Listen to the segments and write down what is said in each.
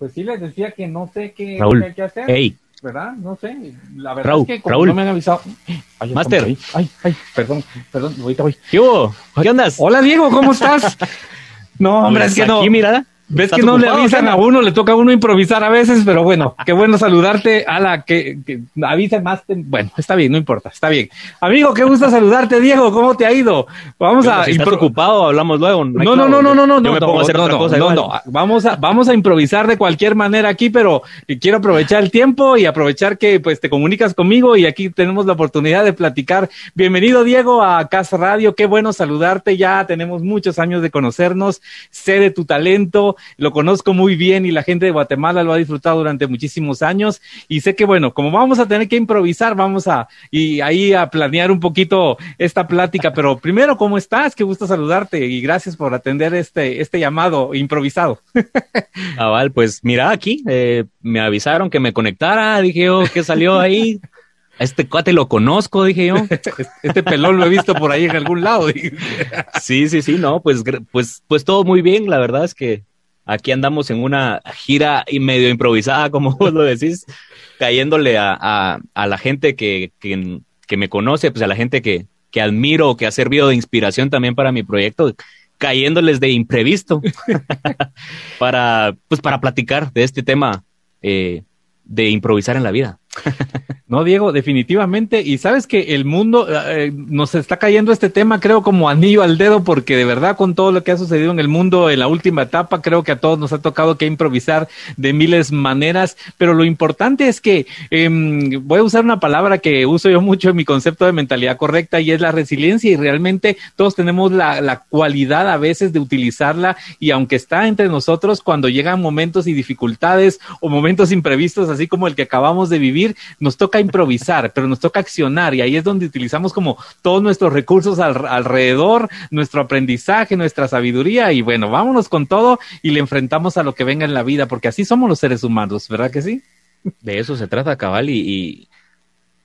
Pues sí les decía que no sé qué, Raúl, hay que hacer. Hey, ¿Verdad? No sé. La verdad Raúl, es que como Raúl. no me han avisado. Ay, Master. Ay, ay, ay, perdón, perdón, ahorita voy. ¿qué hubo? ¿Qué ondas? Hola Diego, ¿cómo estás? No, hombre, es que no. Aquí, mira. Ves ¿Estás que no le avisan a uno, le toca a uno improvisar a veces, pero bueno, qué bueno saludarte. A la que, que avisen más. Bueno, está bien, no importa, está bien. Amigo, qué gusto saludarte, Diego. ¿Cómo te ha ido? Vamos a si estás ocupado, hablamos luego. No, no, no, no, no, no, Yo no, me pongo a hacer no, otra no, cosa. no, igual. no. Vamos a, vamos a improvisar de cualquier manera aquí, pero quiero aprovechar el tiempo y aprovechar que pues te comunicas conmigo y aquí tenemos la oportunidad de platicar. Bienvenido, Diego, a Casa Radio. Qué bueno saludarte. Ya tenemos muchos años de conocernos. Sé de tu talento, lo conozco muy bien y la gente de Guatemala lo ha disfrutado durante muchísimos años. Y sé que, bueno, como vamos a tener que improvisar, vamos a y ahí a planear un poquito esta plática. Pero primero, ¿cómo estás? Qué gusto saludarte y gracias por atender este, este llamado improvisado. Cabal, pues mira aquí, eh, me avisaron que me conectara, dije yo, ¿qué salió ahí? A este cuate lo conozco, dije yo. Este pelón lo he visto por ahí en algún lado. Sí, sí, sí, no, pues, pues, pues todo muy bien, la verdad es que aquí andamos en una gira y medio improvisada, como vos lo decís, cayéndole a, a, la gente que, que, que me conoce, pues a la gente que, que admiro, que ha servido de inspiración también para mi proyecto, cayéndoles de imprevisto para, pues para platicar de este tema eh, de improvisar en la vida. No, Diego, definitivamente. Y sabes que el mundo eh, nos está cayendo este tema, creo, como anillo al dedo, porque de verdad, con todo lo que ha sucedido en el mundo en la última etapa, creo que a todos nos ha tocado que improvisar de miles maneras. Pero lo importante es que eh, voy a usar una palabra que uso yo mucho en mi concepto de mentalidad correcta y es la resiliencia. Y realmente todos tenemos la, la cualidad a veces de utilizarla. Y aunque está entre nosotros, cuando llegan momentos y dificultades o momentos imprevistos, así como el que acabamos de vivir, nos toca improvisar, pero nos toca accionar y ahí es donde utilizamos como todos nuestros recursos al- alrededor, nuestro aprendizaje, nuestra sabiduría y bueno, vámonos con todo y le enfrentamos a lo que venga en la vida, porque así somos los seres humanos, ¿verdad que sí? De eso se trata, cabal, y, y,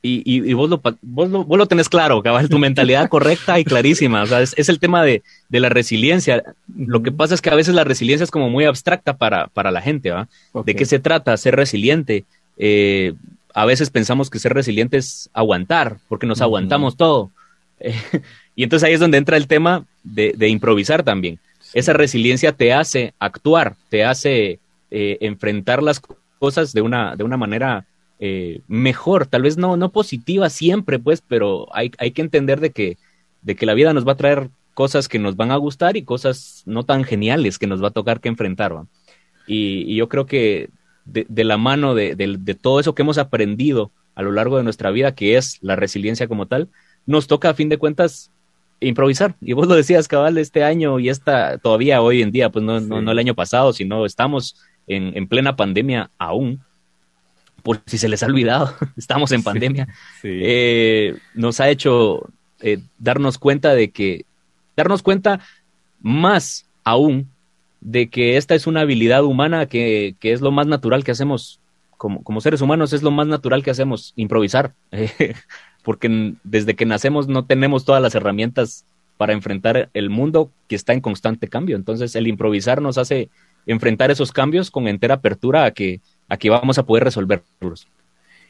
y, y- y vos, lo, vos, lo, vos lo tenés claro, cabal, tu mentalidad correcta y clarísima. O sea, es, es el tema de, de la resiliencia. Lo que pasa es que a veces la resiliencia es como muy abstracta para, para la gente, ¿va? ¿De qué se trata? Ser resiliente. Eh, a veces pensamos que ser resiliente es aguantar, porque nos aguantamos todo. Eh, y entonces ahí es donde entra el tema de, de improvisar también. Esa resiliencia te hace actuar, te hace eh, enfrentar las cosas de una, de una manera eh, mejor, tal vez no, no positiva siempre, pues, pero hay, hay que entender de que, de que la vida nos va a traer cosas que nos van a gustar y cosas no tan geniales que nos va a tocar que enfrentar. ¿va? Y, y yo creo que de, de la mano de, de- de todo eso que hemos aprendido a lo largo de nuestra vida, que es la resiliencia como tal, nos toca a fin de cuentas improvisar. Y vos lo decías, cabal, este año y esta, todavía hoy en día, pues no, no, Sí. no el año pasado, sino estamos en, en plena pandemia aún. Por si se les ha olvidado, estamos en Sí. pandemia. Sí. Eh, nos ha hecho eh, darnos cuenta de que, darnos cuenta más aún de que esta es una habilidad humana que, que es lo más natural que hacemos como, como seres humanos, es lo más natural que hacemos, improvisar, porque desde que nacemos no tenemos todas las herramientas para enfrentar el mundo que está en constante cambio. Entonces el improvisar nos hace enfrentar esos cambios con entera apertura a que, a que vamos a poder resolverlos.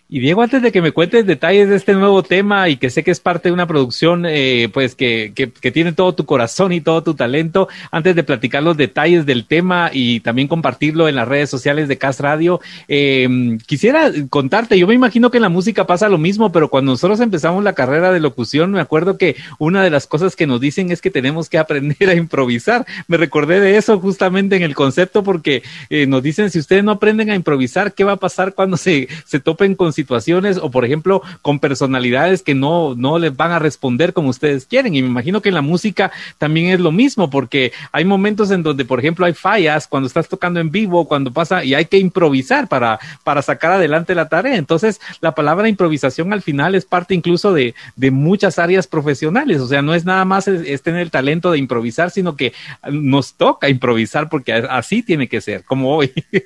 Y Diego, antes de que me cuentes detalles de este nuevo tema y que sé que es parte de una producción, eh, pues que, que, que tiene todo tu corazón y todo tu talento, antes de platicar los detalles del tema y también compartirlo en las redes sociales de Cas Radio, eh, quisiera contarte, yo me imagino que en la música pasa lo mismo, pero cuando nosotros empezamos la carrera de locución, me acuerdo que una de las cosas que nos dicen es que tenemos que aprender a improvisar. Me recordé de eso justamente en el concepto porque eh, nos dicen, si ustedes no aprenden a improvisar, ¿qué va a pasar cuando se, se topen con situaciones o, por ejemplo, con personalidades que no, no les van a responder como ustedes quieren? Y me imagino que en la música también es lo mismo, porque hay momentos en donde, por ejemplo, hay fallas cuando estás tocando en vivo, cuando pasa, y hay que improvisar para, para sacar adelante la tarea. Entonces, la palabra improvisación al final es parte incluso de, de muchas áreas profesionales. O sea, no es nada más es, tener el talento de improvisar, sino que nos toca improvisar porque así tiene que ser, como hoy.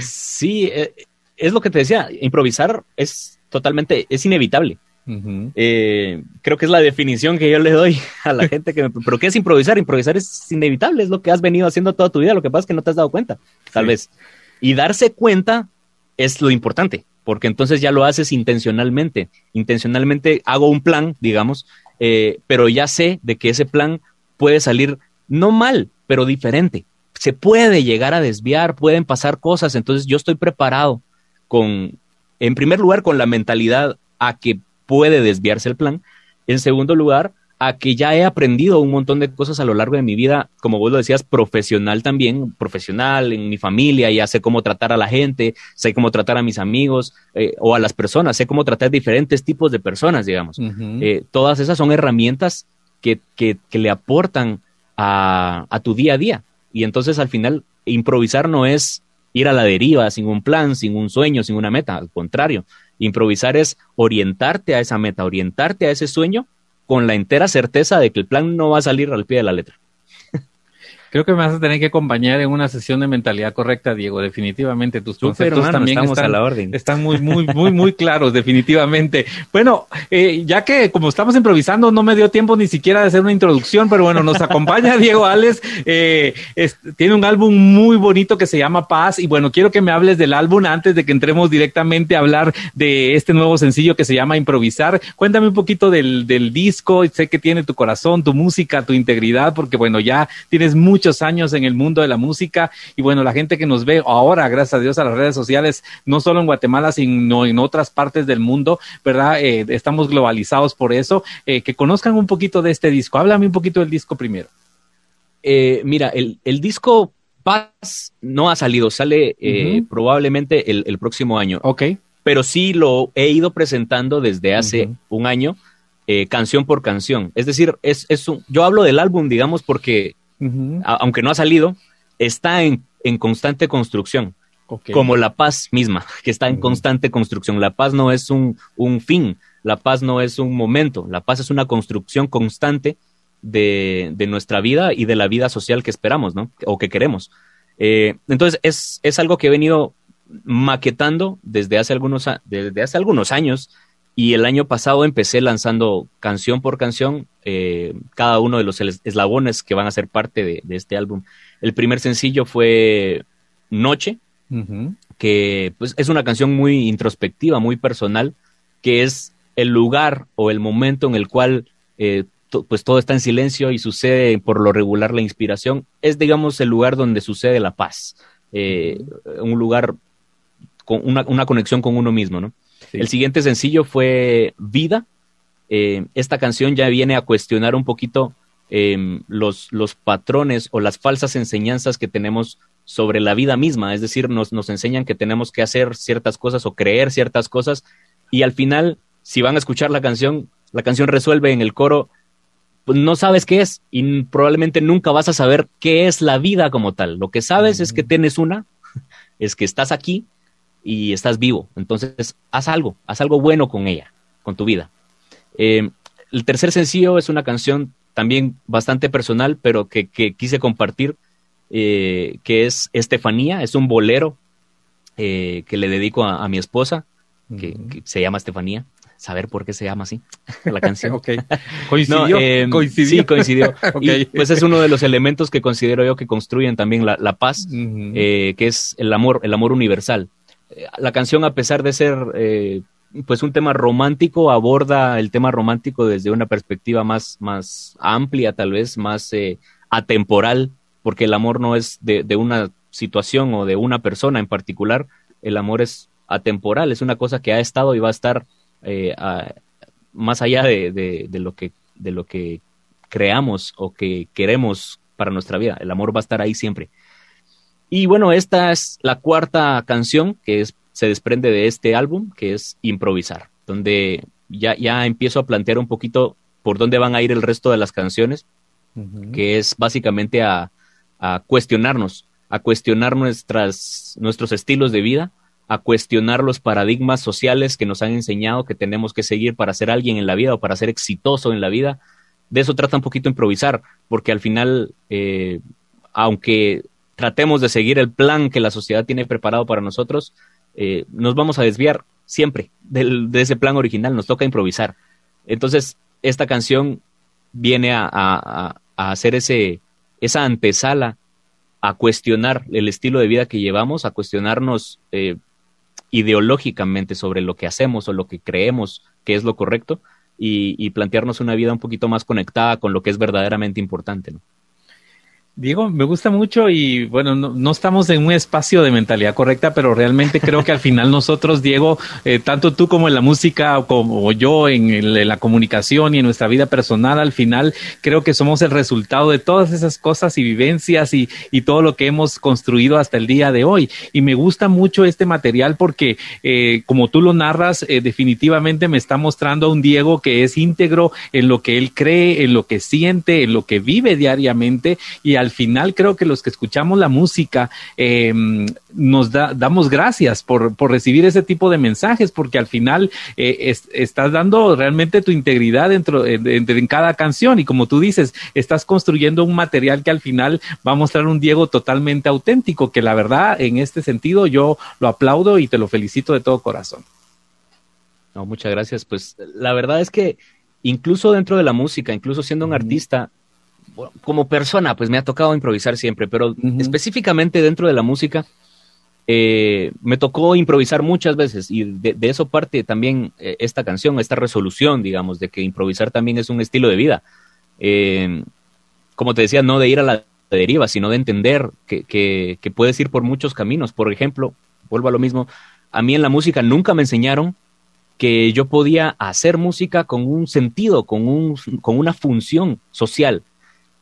Sí, eh, es lo que te decía, improvisar es totalmente, es inevitable. Uh -huh. eh, creo que es la definición que yo le doy a la gente que me, pero ¿qué es improvisar? Improvisar es inevitable, es lo que has venido haciendo toda tu vida, lo que pasa es que no te has dado cuenta, tal sí. vez. Y darse cuenta es lo importante, porque entonces ya lo haces intencionalmente. Intencionalmente hago un plan, digamos, eh, pero ya sé de que ese plan puede salir no mal, pero diferente. Se puede llegar a desviar, pueden pasar cosas, entonces yo estoy preparado con, en primer lugar, con la mentalidad a que puede desviarse el plan. En segundo lugar, a que ya he aprendido un montón de cosas a lo largo de mi vida, como vos lo decías, profesional también, profesional en mi familia, ya sé cómo tratar a la gente, sé cómo tratar a mis amigos eh, o a las personas, sé cómo tratar diferentes tipos de personas, digamos. Eh, todas esas son herramientas que, que, que le aportan a, a tu día a día. Y entonces al final, improvisar no es ir a la deriva sin un plan, sin un sueño, sin una meta, al contrario, improvisar es orientarte a esa meta, orientarte a ese sueño con la entera certeza de que el plan no va a salir al pie de la letra. Creo que me vas a tener que acompañar en una sesión de mentalidad correcta, Diego. Definitivamente tus conceptos también están, a la orden. están muy, muy, muy, muy claros, definitivamente. Bueno, eh, ya que como estamos improvisando, no me dio tiempo ni siquiera de hacer una introducción, pero bueno, nos acompaña Diego Alex. Eh, tiene un álbum muy bonito que se llama Paz y bueno, quiero que me hables del álbum antes de que entremos directamente a hablar de este nuevo sencillo que se llama Improvisar. Cuéntame un poquito del, del disco. Sé que tiene tu corazón, tu música, tu integridad, porque bueno, ya tienes mucho años en el mundo de la música y bueno, la gente que nos ve ahora, gracias a Dios, a las redes sociales, no solo en Guatemala, sino en otras partes del mundo, ¿verdad? Eh, estamos globalizados por eso, eh, que conozcan un poquito de este disco. Háblame un poquito del disco primero. Eh, mira, el, disco Paz no ha salido, sale probablemente el, próximo año. Ok. Pero sí lo he ido presentando desde hace un año, canción por canción. Es decir, es, es un, yo hablo del álbum, digamos, porque aunque no ha salido, está en, constante construcción. Como la paz misma, que está en constante construcción. La paz no es un, fin, la paz no es un momento, la paz es una construcción constante de, nuestra vida y de la vida social que esperamos, ¿no? O que queremos. Eh, entonces, es, es, algo que he venido maquetando desde hace algunos, desde hace algunos años y el año pasado empecé lanzando canción por canción eh, cada uno de los eslabones que van a ser parte de, este álbum. El primer sencillo fue Noche, que pues, es una canción muy introspectiva, muy personal, que es el lugar o el momento en el cual eh, pues todo está en silencio y sucede por lo regular la inspiración. Es, digamos, el lugar donde sucede la paz, eh, un lugar con una, una conexión con uno mismo, ¿no? El siguiente sencillo fue Vida. Eh, esta canción ya viene a cuestionar un poquito em, los, los, patrones o las falsas enseñanzas que tenemos sobre la vida misma. Es decir, nos, nos enseñan que tenemos que hacer ciertas cosas o creer ciertas cosas y al final, si van a escuchar la canción, la canción resuelve en el coro, pues no sabes qué es y probablemente nunca vas a saber qué es la vida como tal. Lo que sabes es que tienes una, es que estás aquí y estás vivo. Entonces, haz algo, haz algo bueno con ella, con tu vida. Eh, el tercer sencillo es una canción también bastante personal, pero que, quise compartir, eh, que es Estefanía, es un bolero eh, que le dedico a, mi esposa, que, se llama Estefanía. Saber por qué se llama así la canción. ¿Coincidió? Sí, coincidió. pues es uno de los elementos que considero yo que construyen también la, paz, que es el amor, el amor universal la canción, a pesar de ser pues un tema romántico, aborda el tema romántico desde una perspectiva más, más amplia, tal vez, más eh, atemporal, porque el amor no es de, una situación o de una persona en particular, el amor es atemporal, es una cosa que ha estado y va a estar eh, más allá de, lo que, de lo que creamos o que queremos para nuestra vida. El amor va a estar ahí siempre. Y bueno, esta es la cuarta canción que es, se desprende de este álbum, que es Improvisar, donde ya, ya empiezo a plantear un poquito por dónde van a ir el resto de las canciones, que es básicamente a, a, cuestionarnos, a cuestionar nuestras, nuestros estilos de vida, a cuestionar los paradigmas sociales que nos han enseñado que tenemos que seguir para ser alguien en la vida o para ser exitoso en la vida. De eso trata un poquito improvisar, porque al final, eh, aunque tratemos de seguir el plan que la sociedad tiene preparado para nosotros, eh, nos vamos a desviar siempre de ese plan original, nos toca improvisar. Entonces, esta canción viene a, hacer ese, esa antesala a cuestionar el estilo de vida que llevamos, a cuestionarnos eh, ideológicamente sobre lo que hacemos o lo que creemos que es lo correcto y, plantearnos una vida un poquito más conectada con lo que es verdaderamente importante. Diego, me gusta mucho y bueno, no, estamos en un espacio de mentalidad correcta, pero realmente creo que al final nosotros, Diego, eh, tanto tú como en la música, como yo en, la comunicación y en nuestra vida personal, al final creo que somos el resultado de todas esas cosas y vivencias y, todo lo que hemos construido hasta el día de hoy. Y me gusta mucho este material porque, eh, como tú lo narras, eh, definitivamente me está mostrando a un Diego que es íntegro en lo que él cree, en lo que siente, en lo que vive diariamente y al al final creo que los que escuchamos la música em, nos damos gracias por, recibir ese tipo de mensajes, porque al final eh, estás dando realmente tu integridad dentro de, en cada canción y como tú dices, estás construyendo un material que al final va a mostrar un Diego totalmente auténtico, que la verdad en este sentido yo lo aplaudo y te lo felicito de todo corazón. No, muchas gracias. Pues la verdad es que incluso dentro de la música, incluso siendo un artista, como persona, pues me ha tocado improvisar siempre, pero específicamente dentro de la música, eh, me tocó improvisar muchas veces y de, eso parte también eh, esta canción, esta resolución, digamos, de que improvisar también es un estilo de vida. Eh, como te decía, no de ir a la deriva, sino de entender que, que, que, puedes ir por muchos caminos. Por ejemplo, vuelvo a lo mismo, a mí en la música nunca me enseñaron que yo podía hacer música con un sentido, con, un, con una función social.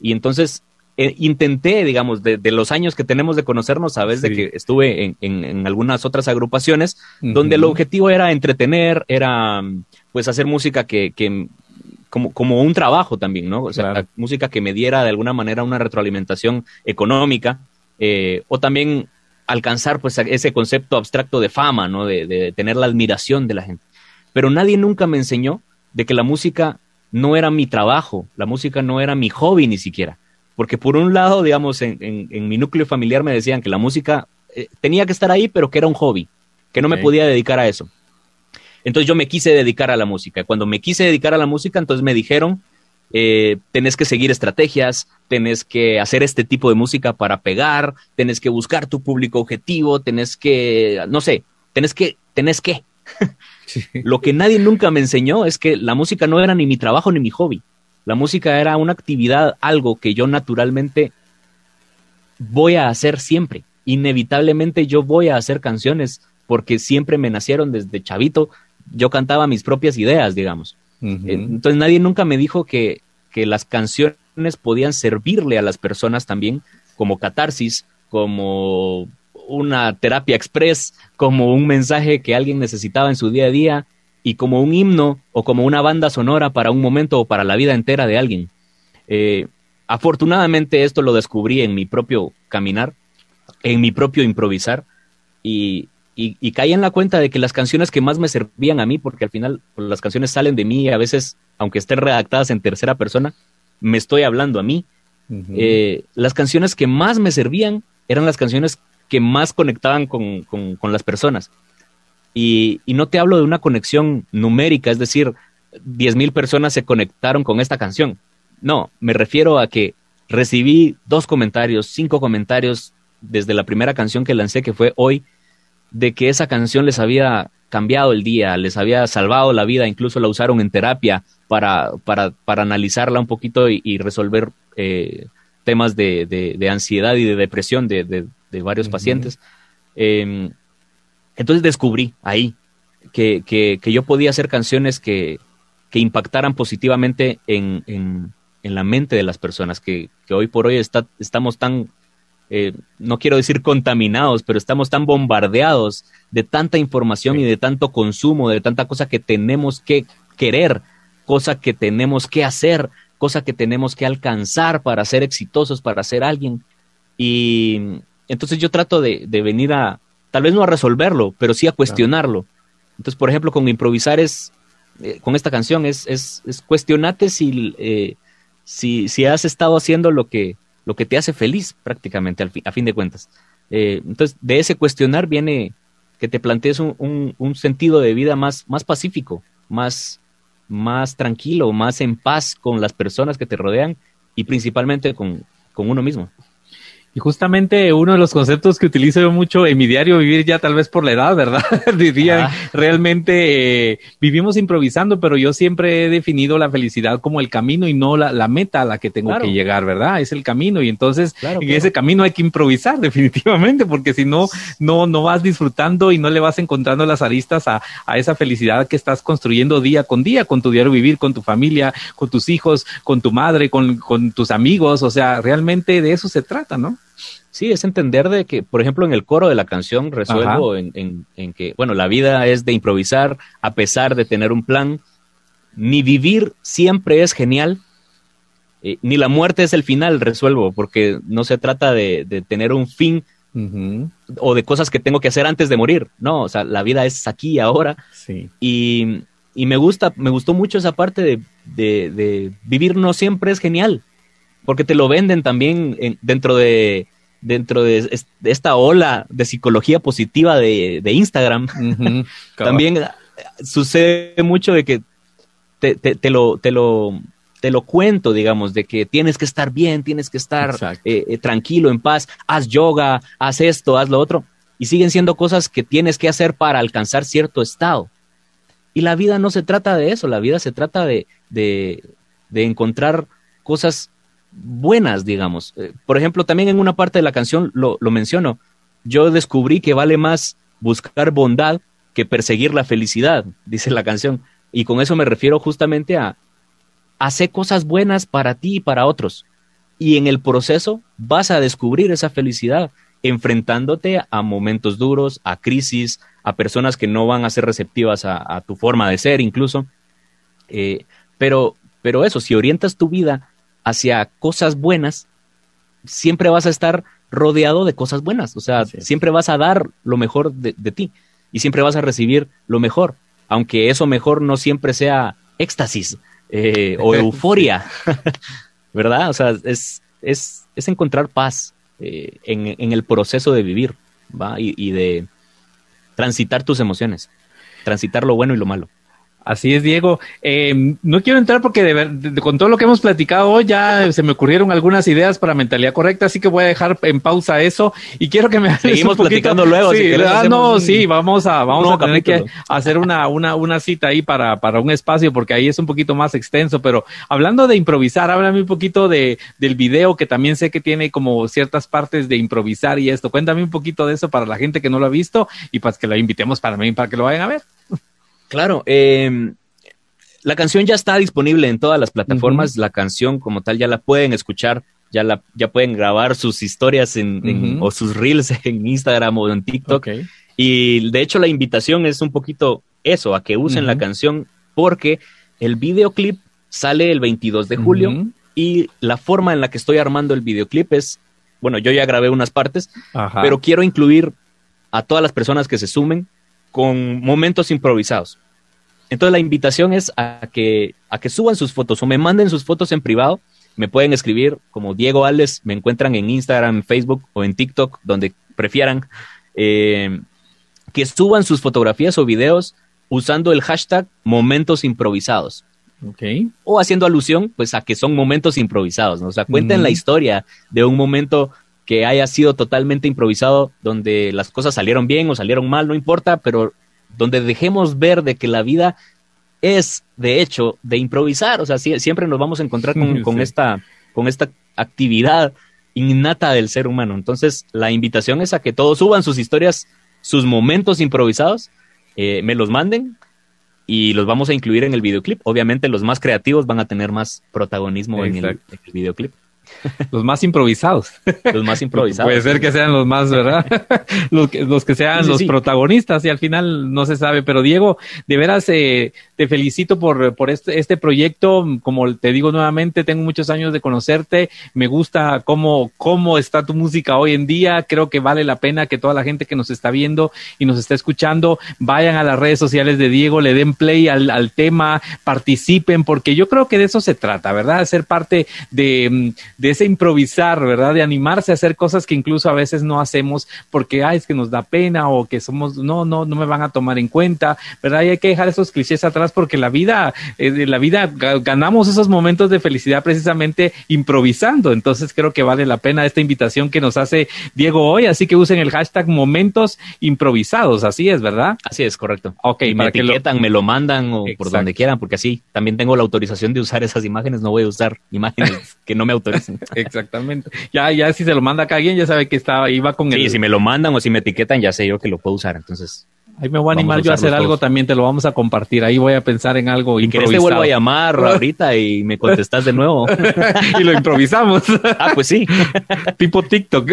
Y entonces eh, intenté, digamos, de, los años que tenemos de conocernos, sabes, de que estuve en, algunas otras agrupaciones, donde el objetivo era entretener, era pues hacer música que, como, como un trabajo también, ¿no? O sea, música que me diera de alguna manera una retroalimentación económica, eh, o también alcanzar pues ese concepto abstracto de fama, ¿no? De, de tener la admiración de la gente. Pero nadie nunca me enseñó de que la música no era mi trabajo, la música no era mi hobby ni siquiera. Porque por un lado, digamos, en, mi núcleo familiar me decían que la música eh, tenía que estar ahí, pero que era un hobby, que no me podía dedicar a eso. Entonces yo me quise dedicar a la música. Cuando me quise dedicar a la música, entonces me dijeron, eh, tenés que seguir estrategias, tenés que hacer este tipo de música para pegar, tenés que buscar tu público objetivo, tenés que, no sé, tenés que, tenés que. Lo que nadie nunca me enseñó es que la música no era ni mi trabajo ni mi hobby. La música era una actividad, algo que yo naturalmente voy a hacer siempre. Inevitablemente yo voy a hacer canciones porque siempre me nacieron desde chavito. Yo cantaba mis propias ideas, digamos. Entonces nadie nunca me dijo que, que las canciones podían servirle a las personas también como catarsis, como una terapia express, como un mensaje que alguien necesitaba en su día a día y como un himno o como una banda sonora para un momento o para la vida entera de alguien. Eh, afortunadamente esto lo descubrí en mi propio caminar, en mi propio improvisar y, y, caí en la cuenta de que las canciones que más me servían a mí, porque al final pues, las canciones salen de mí y a veces, aunque estén redactadas en tercera persona, me estoy hablando a mí. Eh, las canciones que más me servían eran las canciones que más conectaban con, las personas. Y, no te hablo de una conexión numérica, es decir, 10.000 personas se conectaron con esta canción. No, me refiero a que recibí dos comentarios, cinco comentarios desde la primera canción que lancé, que fue hoy, de que esa canción les había cambiado el día, les había salvado la vida, incluso la usaron en terapia para, para, para analizarla un poquito y, resolver eh, temas de, ansiedad y de depresión de, de varios pacientes. Em, entonces descubrí ahí que, que, yo podía hacer canciones que, que impactaran positivamente en, en, en, la mente de las personas, que, que hoy por hoy está, estamos tan, eh, no quiero decir contaminados, pero estamos tan bombardeados de tanta información y de tanto consumo, de tanta cosa que tenemos que querer, cosa que tenemos que hacer, cosa que tenemos que alcanzar para ser exitosos, para ser alguien. Y, entonces yo trato de, venir a, tal vez no a resolverlo, pero sí a cuestionarlo. Entonces, por ejemplo, con improvisar es, eh, con esta canción es, es, es cuestionate si, eh, si, si, has estado haciendo lo que, lo que te hace feliz prácticamente al a fin de cuentas. Eh, entonces, de ese cuestionar viene que te plantees un, un, sentido de vida más, más pacífico, más, más tranquilo, más en paz con las personas que te rodean y principalmente con, con uno mismo. Y justamente uno de los conceptos que utilizo yo mucho en mi diario vivir ya tal vez por la edad, ¿verdad? Diría, ah. realmente eh, vivimos improvisando, pero yo siempre he definido la felicidad como el camino y no la, la meta a la que tengo que llegar, ¿verdad? Es el camino y entonces en ese camino hay que improvisar definitivamente, porque si no, no, no vas disfrutando y no le vas encontrando las aristas a, a esa felicidad que estás construyendo día con día con tu diario vivir, con tu familia, con tus hijos, con tu madre, con, con tus amigos, o sea, realmente de eso se trata, ¿no? Sí, es entender de que, por ejemplo, en el coro de la canción resuelvo en, que, bueno, la vida es de improvisar a pesar de tener un plan. Ni vivir siempre es genial, eh, ni la muerte es el final, resuelvo, porque no se trata de, tener un fin o de cosas que tengo que hacer antes de morir. No, o sea, la vida es aquí y ahora. Sí. Y, me gusta, me gustó mucho esa parte de, de, vivir no siempre es genial, porque te lo venden también dentro de dentro de, esta ola de psicología positiva de, Instagram, también eh, sucede mucho de que te, lo, te, lo, te lo cuento, digamos, de que tienes que estar bien, tienes que estar eh, eh, tranquilo, en paz, haz yoga, haz esto, haz lo otro, y siguen siendo cosas que tienes que hacer para alcanzar cierto estado. Y la vida no se trata de eso, la vida se trata de, de, de encontrar cosas buenas, digamos. Eh, por ejemplo, también en una parte de la canción lo, menciono. Yo descubrí que vale más buscar bondad que perseguir la felicidad, dice la canción. Y con eso me refiero justamente a hacer cosas buenas para ti y para otros. Y en el proceso vas a descubrir esa felicidad, enfrentándote a momentos duros, a crisis, a personas que no van a ser receptivas a, tu forma de ser incluso. Eh, pero, pero eso, si orientas tu vida hacia cosas buenas, siempre vas a estar rodeado de cosas buenas. O sea, siempre vas a dar lo mejor de, ti y siempre vas a recibir lo mejor, aunque eso mejor no siempre sea éxtasis eh, o euforia, ¿verdad? O sea, es, es, es encontrar paz eh, en, en, el proceso de vivir, ¿va? Y, y de transitar tus emociones, transitar lo bueno y lo malo. Así es, Diego. Eh, no quiero entrar porque de, con todo lo que hemos platicado hoy ya se me ocurrieron algunas ideas para mentalidad correcta, así que voy a dejar en pausa eso y quiero que me seguimos platicando luego. Sí, ah, no, sí, vamos a vamos a tener que hacer una una una cita ahí para para un espacio porque ahí es un poquito más extenso. Pero hablando de improvisar, háblame un poquito de del video que también sé que tiene como ciertas partes de improvisar y esto. Cuéntame un poquito de eso para la gente que no lo ha visto y para que lo invitemos para mí para que lo vayan a ver. Claro, em, la canción ya está disponible en todas las plataformas, la canción como tal ya la pueden escuchar, ya, la, ya pueden grabar sus historias en, o sus reels en Instagram o en TikTok. Y de hecho la invitación es un poquito eso, a que usen la canción porque el videoclip sale el 22 de julio y la forma en la que estoy armando el videoclip es, bueno, yo ya grabé unas partes, pero quiero incluir a todas las personas que se sumen con momentos improvisados. Entonces la invitación es a que, a que suban sus fotos o me manden sus fotos en privado. Me pueden escribir como Diego Ales, me encuentran en Instagram, Facebook o en TikTok, donde prefieran. Eh, que suban sus fotografías o videos usando el hashtag momentos improvisados. Okay. O haciendo alusión, pues, a que son momentos improvisados, ¿no? O sea, cuenten la historia de un momento que haya sido totalmente improvisado, donde las cosas salieron bien o salieron mal, no importa, pero donde dejemos ver de que la vida es, de hecho, de improvisar, o sea, siempre nos vamos a encontrar con, esta, con esta actividad innata del ser humano. Entonces, la invitación es a que todos suban sus historias, sus momentos improvisados, eh, me los manden y los vamos a incluir en el videoclip. Obviamente, los más creativos van a tener más protagonismo en el videoclip. Los más improvisados. Los más improvisados. Puede ser que sean los más, ¿verdad? los, que, los que sean los protagonistas y al final no se sabe. Pero Diego, de veras eh, te felicito por, por este, este proyecto. Como te digo nuevamente, tengo muchos años de conocerte. Me gusta cómo, cómo está tu música hoy en día. Creo que vale la pena que toda la gente que nos está viendo y nos está escuchando vayan a las redes sociales de Diego, le den play al, al tema, participen, porque yo creo que de eso se trata, ¿verdad? Ser parte de de ese improvisar, ¿verdad? De animarse a hacer cosas que incluso a veces no hacemos porque, ay, es que nos da pena o que somos, no, no, no me van a tomar en cuenta, ¿verdad? Y hay que dejar esos clichés atrás porque la vida, eh, la vida ganamos esos momentos de felicidad precisamente improvisando. Entonces creo que vale la pena esta invitación que nos hace Diego hoy, así que usen el hashtag momentos improvisados, así es, ¿verdad? Así es, correcto. Ok, me etiquetan, me lo mandan o por donde quieran, porque así también tengo la autorización de usar esas imágenes, no voy a usar imágenes que no me autoricen. Exactamente. Ya, ya si se lo manda acá alguien, ya sabe que estaba, iba con el. Sí, si me lo mandan o si me etiquetan, ya sé yo que lo puedo usar, entonces. Ahí me voy a animar yo a hacer algo también, te lo vamos a compartir. Ahí voy a pensar en algo y improvisado. te vuelvo a llamar ahorita y me contestas de nuevo. y lo improvisamos. ah, pues sí. tipo TikTok.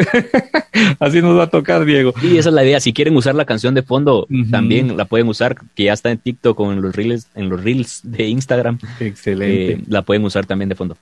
Así nos va a tocar, Diego. Y esa es la idea. Si quieren usar la canción de fondo, también la pueden usar, que ya está en TikTok o en los reels, en los reels de Instagram. Excelente. Eh, la pueden usar también de fondo.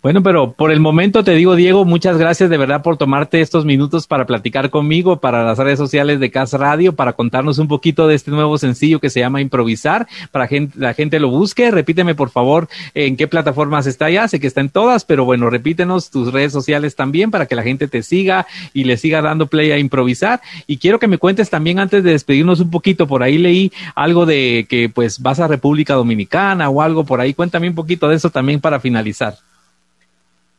Bueno, pero por el momento te digo, Diego, muchas gracias de verdad por tomarte estos minutos para platicar conmigo, para las redes sociales de Cas Radio, para contarnos un poquito de este nuevo sencillo que se llama Improvisar, para que la gente lo busque. Repíteme, por favor, en qué plataformas está ya. Sé que está en todas, pero bueno, repítenos tus redes sociales también para que la gente te siga y le siga dando play a improvisar. Y quiero que me cuentes también antes de despedirnos un poquito, por ahí leí algo de que pues vas a República Dominicana o algo por ahí. Cuéntame un poquito de eso también para finalizar.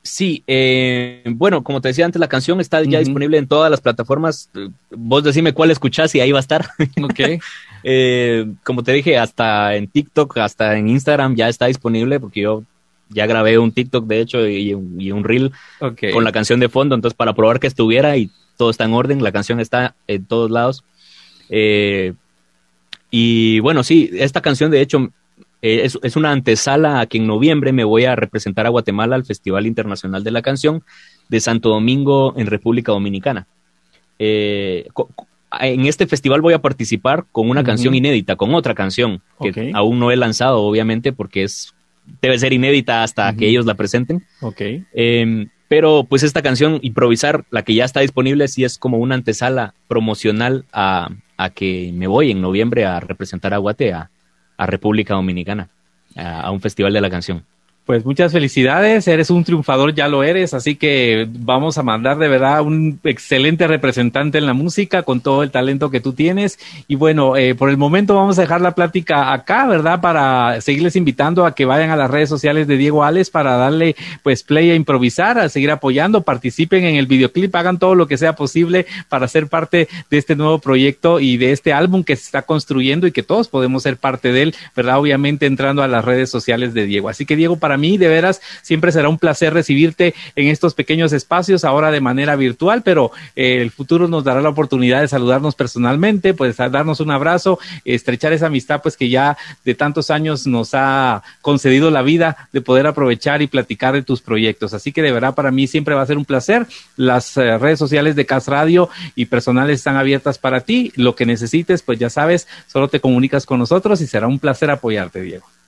Sí, eh, bueno, como te decía antes, la canción está ya disponible en todas las plataformas. Vos decime cuál escuchás y ahí va a estar. Ok. eh, como te dije, hasta en TikTok, hasta en Instagram ya está disponible porque yo ya grabé un TikTok, de hecho, y, un reel con la canción de fondo, entonces para probar que estuviera y todo está en orden, la canción está en todos lados. Eh, y bueno, sí, esta canción de hecho eh, es, una antesala a que en noviembre me voy a representar a Guatemala al Festival Internacional de la Canción de Santo Domingo en República Dominicana. Eh, en este festival voy a participar con una canción inédita, con otra canción que aún no he lanzado, obviamente, porque es debe ser inédita hasta que ellos la presenten. Em, pero pues esta canción, improvisar, la que ya está disponible, sí es como una antesala promocional a, a que me voy en noviembre a representar a Guate a República Dominicana, a, un festival de la canción. Pues muchas felicidades, eres un triunfador, ya lo eres, así que vamos a mandar de verdad un excelente representante en la música con todo el talento que tú tienes. Y bueno, eh, por el momento vamos a dejar la plática acá, ¿verdad? Para seguirles invitando a que vayan a las redes sociales de Diego Ales para darle pues play a improvisar, a seguir apoyando, participen en el videoclip, hagan todo lo que sea posible para ser parte de este nuevo proyecto y de este álbum que se está construyendo y que todos podemos ser parte de él, ¿verdad? Obviamente entrando a las redes sociales de Diego. Así que Diego, para mí, de veras, siempre será un placer recibirte en estos pequeños espacios, ahora de manera virtual, pero eh, el futuro nos dará la oportunidad de saludarnos personalmente, pues darnos un abrazo, estrechar esa amistad, pues que ya de tantos años nos ha concedido la vida de poder aprovechar y platicar de tus proyectos. Así que de verdad para mí siempre va a ser un placer. Las eh, redes sociales de Cas Radio y personales están abiertas para ti. Lo que necesites, pues ya sabes, solo te comunicas con nosotros y será un placer apoyarte, Diego.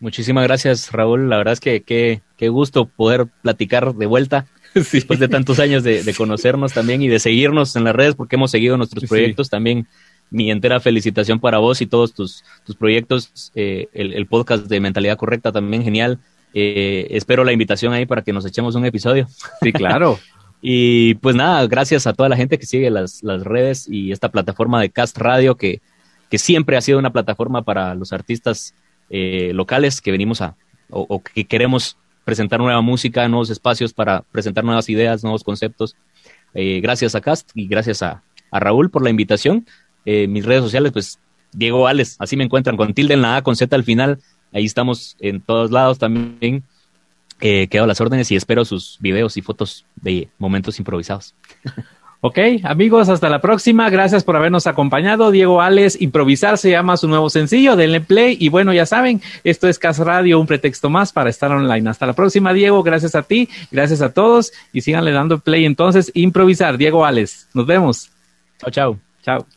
Muchísimas gracias, Raúl. La verdad es que qué gusto poder platicar de vuelta después de tantos años de, conocernos también y de seguirnos en las redes porque hemos seguido nuestros proyectos. También mi entera felicitación para vos y todos tus, tus proyectos. Eh, el, podcast de Mentalidad Correcta también genial. Eh, espero la invitación ahí para que nos echemos un episodio. Sí, claro. y pues nada, gracias a toda la gente que sigue las, las redes y esta plataforma de Cast Radio que, que siempre ha sido una plataforma para los artistas eh, locales que venimos a, o, que queremos presentar nueva música, nuevos espacios para presentar nuevas ideas, nuevos conceptos. Eh, gracias a Cast y gracias a, Raúl por la invitación. Eh, mis redes sociales, pues Diego Ales, así me encuentran con tilde en la A, con Z al final. Ahí estamos en todos lados también. quedo a las órdenes y espero sus videos y fotos de momentos improvisados. Ok, amigos, hasta la próxima. Gracias por habernos acompañado. Diego Ales, Improvisar se llama su nuevo sencillo. Denle play. Y bueno, ya saben, esto es Cas Radio, un pretexto más para estar online. Hasta la próxima, Diego. Gracias a ti, gracias a todos. Y síganle dando play entonces. Improvisar, Diego Ales. Nos vemos. Chao, chao. Chao.